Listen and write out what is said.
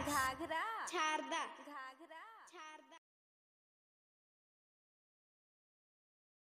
Ghaghara. छारदा Ghaghara.